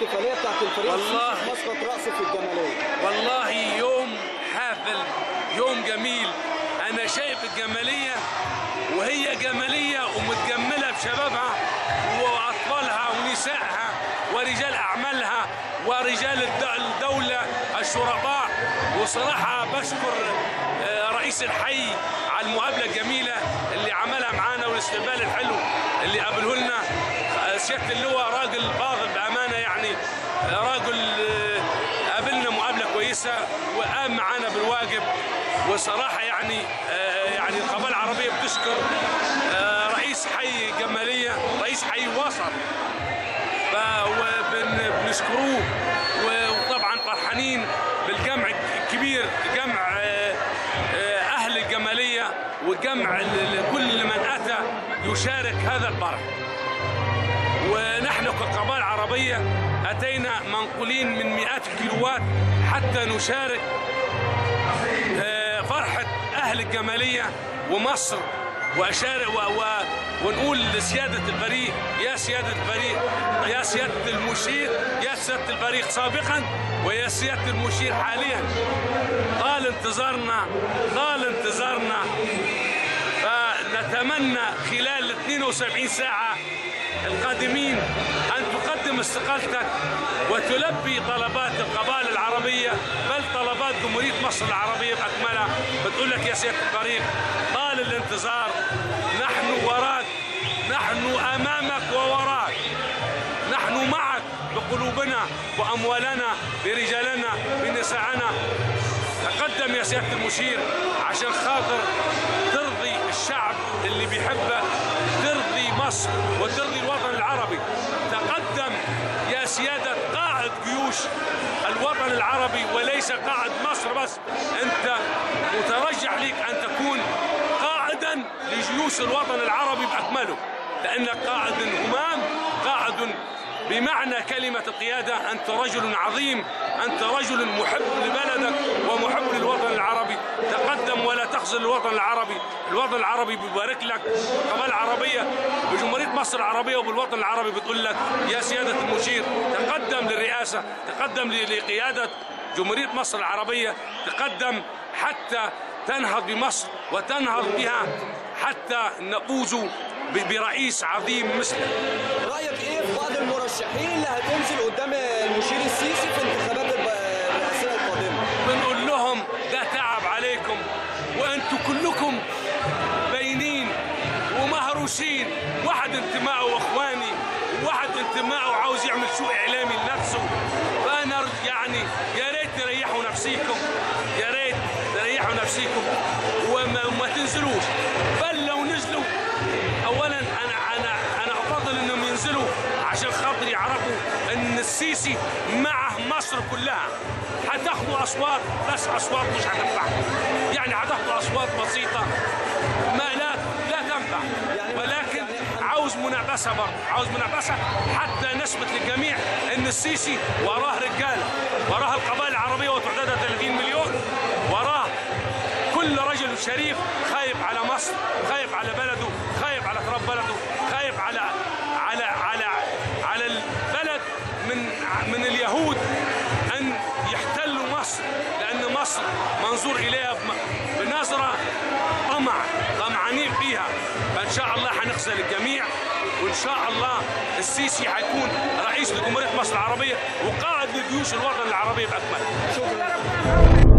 الاحتفالية بتاعت الفريق والله. في مسقط رأس في الجمالية. والله يوم حافل يوم جميل. أنا شايف الجمالية وهي جمالية ومتجملة بشبابها وأطفالها ونسائها ورجال أعمالها ورجال الد- الدولة الشرفاء وصراحة بشكر آه، رئيس الحي على المقابلة الجميلة اللي عملها معانا والاستقبال الحلو اللي قابله لنا. آه، سيادة اللواء راجل باغر كويسة وقام معانا بالواجب. وصراحة يعني آه، يعني القبائل العربية بتشكر آه، رئيس حي جمالية رئيس حي وسط فبنشكروه وطبعا فرحانين بالجمع الكبير جمع آه، أهل الجمالية وجمع كل من أتى يشارك هذا الفرح ونحن كقبائل عربية أتينا منقولين من مئات الكيلوات حتى نشارك آه، فرحة أهل الجمالية ومصر وأشارك و و ونقول لسيادة الفريق يا سيادة الفريق يا سيادة المشير يا سيادة الفريق سابقا ويا سيادة المشير حاليا. طال انتظارنا طال انتظارنا. فنتمنى خلال 72 ساعة القادمين أن تقدم استقالتك وتلبي طلبات القبائل العربية بل طلبات جمهورية مصر العربية بأكملها. بتقول لك يا سيادة الفريق طال الانتظار. نحن وراك نحن أمامك ووراك. نحن معك بقلوبنا وأموالنا برجالنا بنسائنا تقدم يا سيادة المشير عشان خاطر ترضي الشعب اللي بيحبه ترضي مصر وترضي الوطن العربي تقدم يا سيادة قائد جيوش الوطن العربي وليس قائد مصر بس. أنت مترجح لك أن تكون قائدا لجيوش الوطن العربي بأكمله لانك قائد همام قائد بمعنى كلمة القيادة. أنت رجل عظيم أنت رجل محب لبلدك ومحب للوطن العربي. تقدم ولا تخزل الوطن العربي. الوطن العربي بيبارك لك. القبائل العربية بجمهورية مصر العربية وبالوطن العربي بتقول لك يا سيادة المشير تقدم للرئاسة تقدم لقيادة جمهورية مصر العربية تقدم حتى تنهض بمصر وتنهض بها حتى نفوز برئيس عظيم مثلك رأيك إيه في بعض المرشحين اللي هتنزل قدام المشير السيسي في انتخابات الرئاسيه القادمة؟ بنقول لهم ده تعب عليكم وأنتم كلكم باينين ومهروسين. واحد انتمائه إخواني وواحد انتمائه عاوز يعمل سوء إعلامي لنفسه. فأنا رج- يعني يا ريت تريحوا نفسيكم. يا ريت تريحوا نفسيكم. وما وما تنزلوش. بل لو نزلوا اولا أنا أنا أنا أفضل إنهم ينزلوا عشان خاطر يعرفوا إن السيسي مع مصر كلها. هتاخدوا أصوات بس أصوات مش هتنفعكم يعني هتاخدوا أصوات بسيطة. ما لا لا تنفع. يعني- ولكن عاوز منافسه برضه عاوز منافسه حتى نثبت للجميع إن السيسي وراه رجاله وراه القبائل العربية وتعدادها 30 مليون وراه كل رجل شريف خايف على مصر خايف على بلده خايف على تراب بلده خايف على على على على البلد من من اليهود أن يحتلوا مصر لأن مصر منظور إليها بنظرة شاء الله هنخزل الجميع وإن شاء الله السيسي هيكون رئيس لجمهورية مصر العربية وقائد لجيوش الوطن العربي بأكمله. شكرا